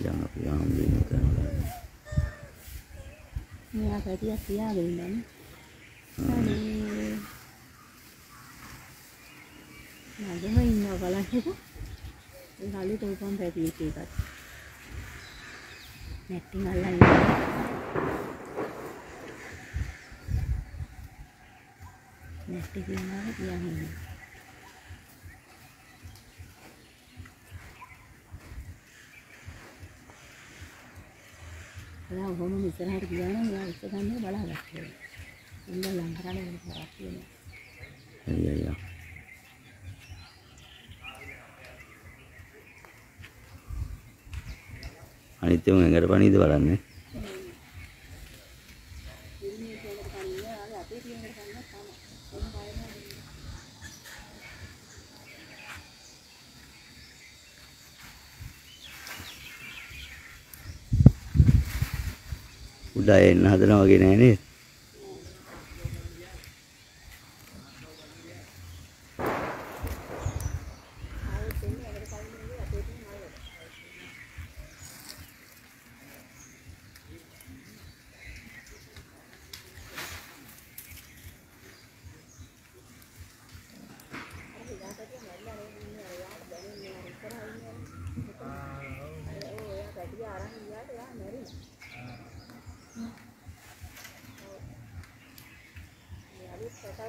යන් අපි ආම්බින්න කරනවා. මෙයා පැටියක් තියාගෙන ඉන්නනේ. අනේ. මගම ඉන්නවා බලන්නකෝ. ඒ හලු තෝපම් පැටියෙක් ඒකත්. නැට්ටින් අල්ලන් ඉන්නවා. නැට්ටි කියනවා තියන් ඉන්නවා. එයා ඔහොම ඉස්සරහට ගියා නම් එයා ඉස්ස ගන්න බලාගත්තා. ඉන්න ලං කරන්නේ වෙන කරක් තියෙනවා. අයිය අයියා. අනිත් උන් ඇඟට පණීද බලන්නේ. උඩ අය එන්න හදනවා වගේ නෑ නේද?